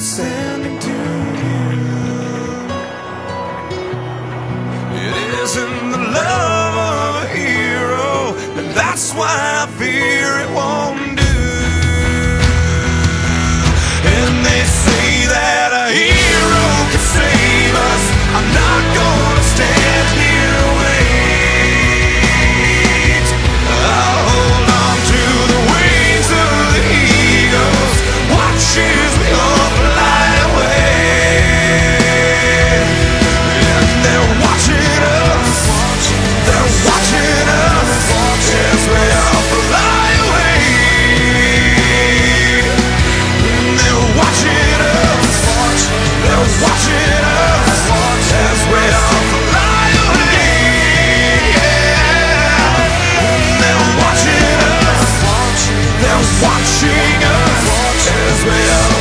Sending to you. It isn't the love of a hero, and that's why I fear it won't do. And they say that a hero can save us. I'm not watching us. Watch as we are.